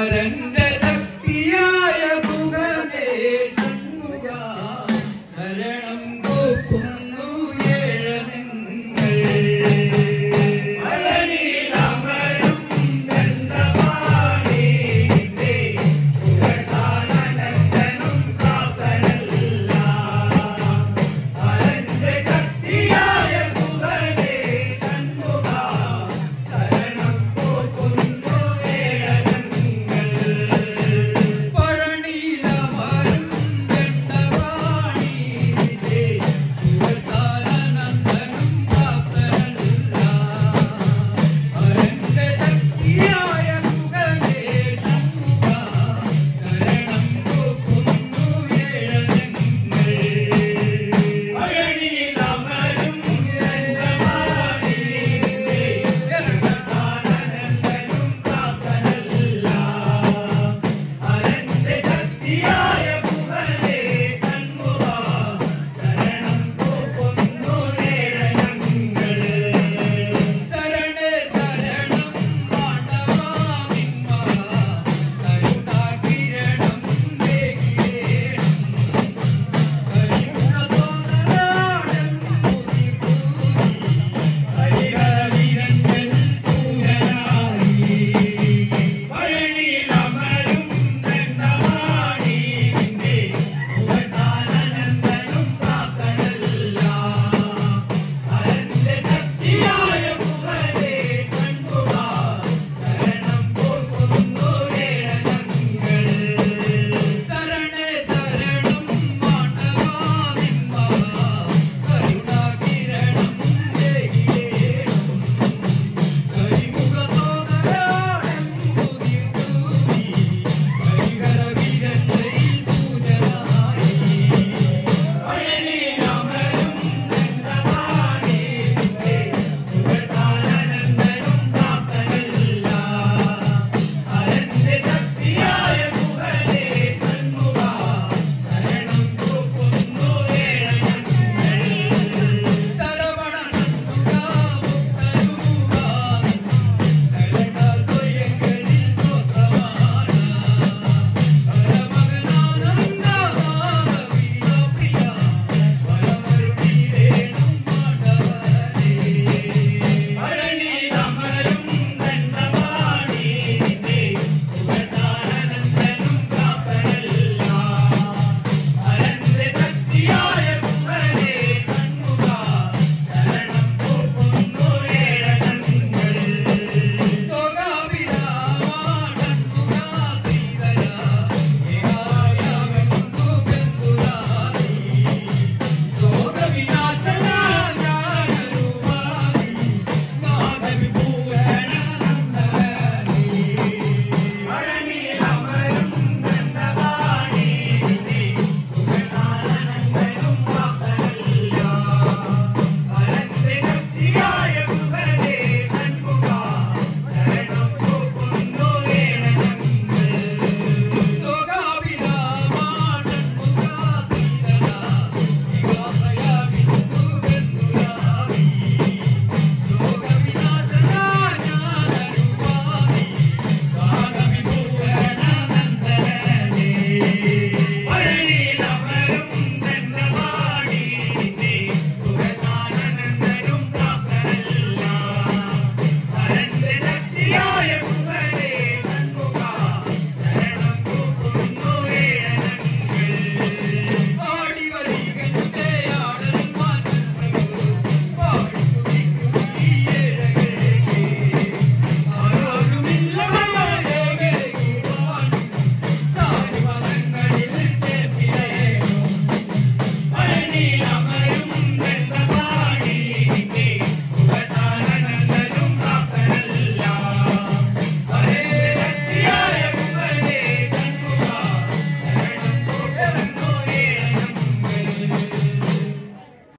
Hare